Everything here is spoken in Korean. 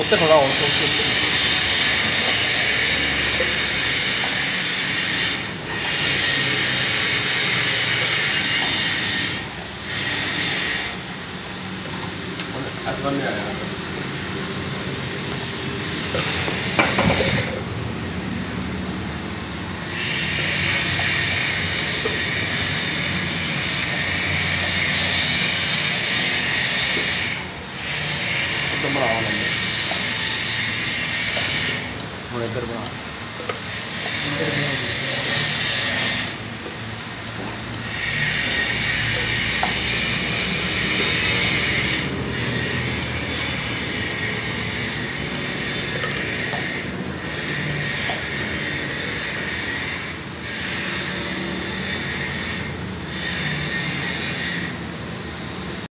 ਉੱਤੇ ਖੜਾ ਹੋ ਅੱਜ ਬੰਦ ਆਇਆ Come on, man. थोड़ा इधर बना